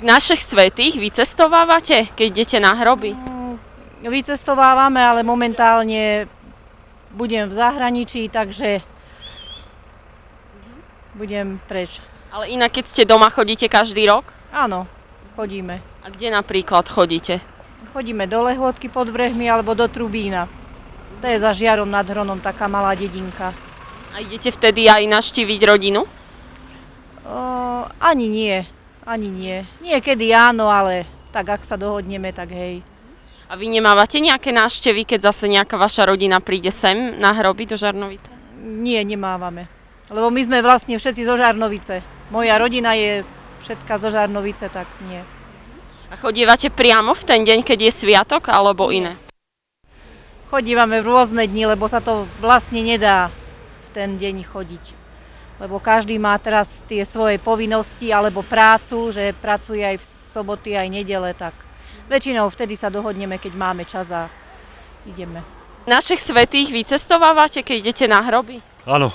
Našich svetých vycestovávate, keď idete na hroby? Vycestovávame, ale momentálne budem v zahraničí, takže budem preč. Ale inak, keď ste doma, chodíte každý rok? Áno, chodíme. A kde napríklad chodíte? Chodíme do Lehôdky pod brehmi alebo do Trubína. To je za Žiarom nad Hronom, taká malá dedinka. A idete vtedy aj naštíviť rodinu? O, ani nie, ani nie. Niekedy áno, ale tak ak sa dohodneme, tak hej. A vy nemávate nejaké návštevy, keď zase nejaká vaša rodina príde sem na hroby do Žarnovice? Nie, nemávame. Lebo my sme vlastne všetci zo Žarnovice. Moja rodina je všetka zo Žarnovice, tak nie. A chodívate priamo v ten deň, keď je sviatok, alebo iné? Chodívame v rôzne dni, lebo sa to vlastne nedá v ten deň chodiť. Lebo každý má teraz tie svoje povinnosti alebo prácu, že pracuje aj v soboty, aj nedele, tak väčšinou vtedy sa dohodneme, keď máme čas a ideme. Našich svetých vycestovávate, keď idete na hroby? Áno.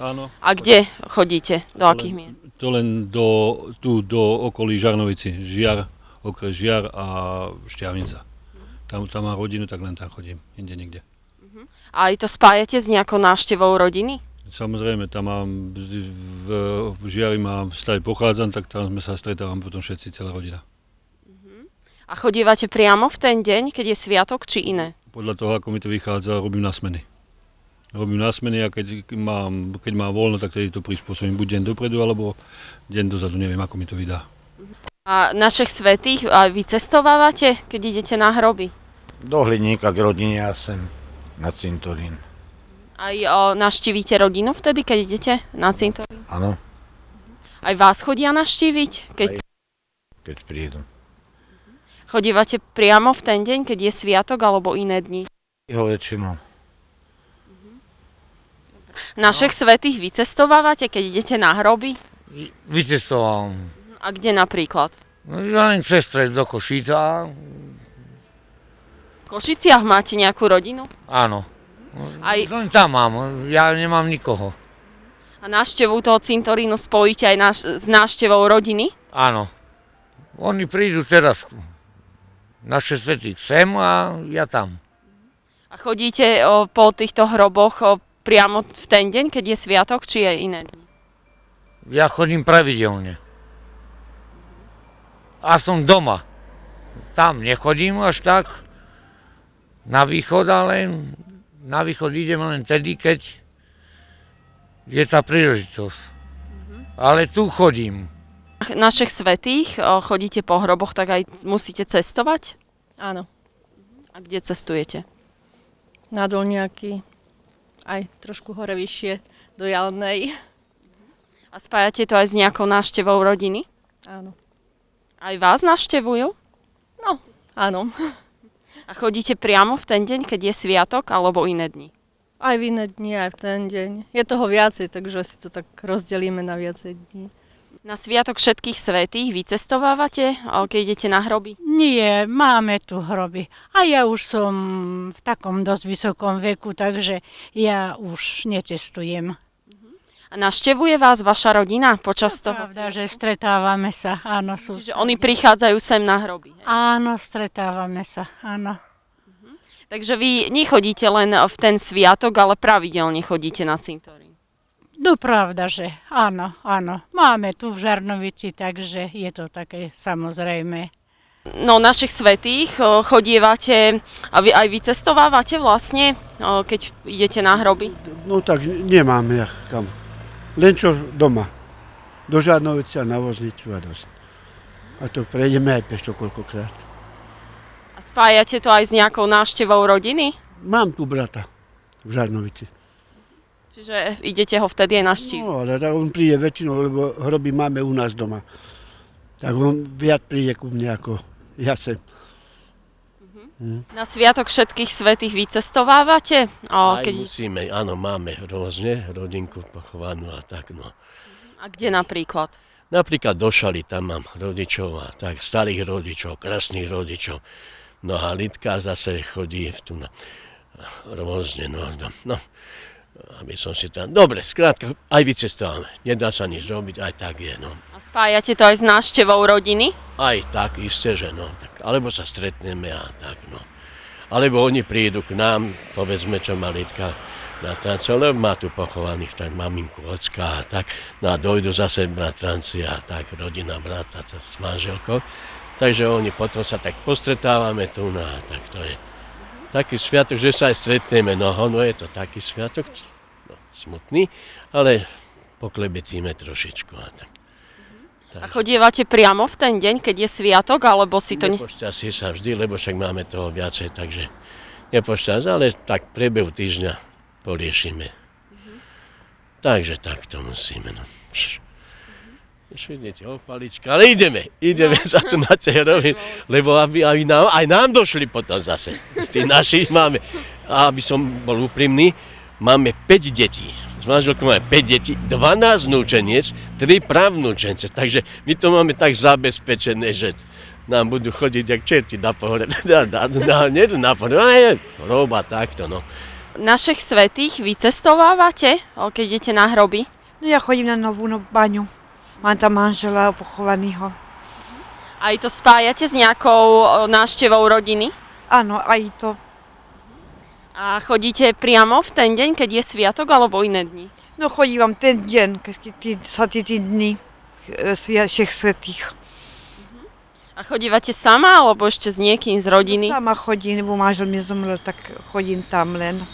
Áno. A kde chodíte? Do akých miest? To len do, tu do okolí Žarnovici. Žiar, okres Žiar a Šťavnica. Tam, tam mám rodinu, tak len tam chodím. Inde nikde. A aj to spájate s nejakou návštevou rodiny? Samozrejme, tam mám, v, v, Žiari mám, stále pochádzam, tak tam sme sa stretávame potom všetci, celá rodina. A chodívate priamo v ten deň, keď je sviatok, či iné? Podľa toho, ako mi to vychádza, robím na smeny. Robím na smeny a keď mám, keď mám voľno, tak tedy to prispôsobím buď deň dopredu, alebo deň dozadu, neviem, ako mi to vydá. A našich svetých a vycestovávate, keď idete na hroby? Do Hliníka k rodine a sem na cintorín. Aj o, naštívite rodinu vtedy, keď idete na cintorín? Áno, Aj vás chodia naštíviť? Keď Aj. keď prídu. chodívate priamo v ten deň, keď je sviatok alebo iné dni? Jeho väčšinou. Našich svetých vycestovávate, keď idete na hroby? Vycestoval. A kde napríklad? No, len cez do Košíca. V Košiciach máte nejakú rodinu? Áno. Aj, Len tam mám, ja nemám nikoho. a návštevu toho cintorínu spojíte aj naš, s návštevou rodiny? Áno. Oni prídu teraz naše svetých sem a ja tam. A chodíte o, po týchto hroboch o, priamo v ten deň, keď je sviatok, či je iné dni? Ja chodím pravidelne. A som doma. Tam nechodím až tak na východ, ale na východ idem len tedy, keď je tá príležitosť. Ale tu chodím. Našich svetých chodíte po hroboch, tak aj musíte cestovať? Áno, A kde cestujete? na Dolniaky, aj trošku hore vyššie, do Jalnej. A spájate to aj s nejakou návštevou rodiny? Áno, Aj vás navštevujú? áno. A chodíte priamo v ten deň, keď je sviatok, alebo iné dni? Aj v iné dni, aj v ten deň. Je toho viacej, takže si to tak rozdelíme na viacej dní. Na sviatok všetkých svetých vycestovávate, keď idete na hroby? Nie, máme tu hroby. A ja už som v takom dosť vysokom veku, takže ja už necestujem. A navštevuje vás vaša rodina počas toho? Pravda, že stretávame sa, áno, sú. Čiže oni prichádzajú sem na hroby. hej? Áno, stretávame sa, áno. Takže vy nechodíte len v ten sviatok, ale pravidelne chodíte na cintorín. No pravda, že áno, áno. Máme tu v Žarnovici, takže je to také samozrejme. No, našich svetých chodievate a vy aj vycestovávate vlastne, keď idete na hroby? No tak nemáme jak kam. Len čo doma. Do Žarnovice a na voznicu a dosť. A to prejdeme aj pešo koľkokrát. A spájate to aj s nejakou návštevou rodiny? Mám tu brata v Žarnovici. Čiže idete ho vtedy aj naštíviť? No ale on príde väčšinou, lebo hroby máme u nás doma. Tak on viac príde ku mne ako ja sem. Na sviatok všetkých svetých vycestovávate? O, Aj keď... musíme, áno, máme rôzne, rodinku pochovanú a tak, no. A kde napríklad? Napríklad do Šaly, tam mám rodičov a tak, starých rodičov, krásnych rodičov. No a Lidka zase chodí tu na rôzne, no, no, no, aby som si tam... Dobre, skrátka, aj vycestávame. Nedá sa nič robiť, aj tak je, no. A Spájate to aj s návštevou rodiny? Aj tak, isté, že no. Tak, alebo sa stretneme a tak, no. Alebo oni prídu k nám, povedzme, čo malitka na tranci, lebo má tu pochovaných tak maminku, ocka a tak. No a dojdu zase bratranci a tak, rodina brata tá, s manželkou. Takže oni potom sa tak postretávame tu, no a tak to je taký sviatok, že sa aj stretneme. No, no je to taký sviatok, no, smutný, ale poklebecíme trošičku a tak. A chodievate priamo v ten deň, keď je sviatok, alebo si to... Ne... Nepošťastie sa vždy, lebo však máme toho viacej, takže nepošťastie, ale tak priebehu týždňa poriešime. Takže tak to musíme. No. Pš. Ešte idete o palička, ale ideme, ideme no. sa tu na Ceherovi, lebo aby, aby nám, aj nám došli potom zase. Z tých našich máme, a aby som bol úprimný, máme 5 detí. S manželkou máme 5 detí, 12 núčeniec, 3 pravnúčence. Takže my to máme tak zabezpečené, že nám budú chodiť jak čerti na pohľad. Na, na, na, nie na pohľad, ale roba takto, no. Našich svetých vycestovávate, keď idete na hroby? No ja chodím na novú no, baňu. Mám tam manžela pochovaného. Aj to spájate s nejakou návštevou rodiny? Áno, aj to. A chodíte priamo v ten deň, keď je sviatok, alebo iné dni? No chodívam ten deň, keď tí, sa tí, tí dny všech svetých. A chodívate sama, alebo ešte s niekým z rodiny? No, sama chodím, lebo manžel mi zomrel, tak chodím tam len.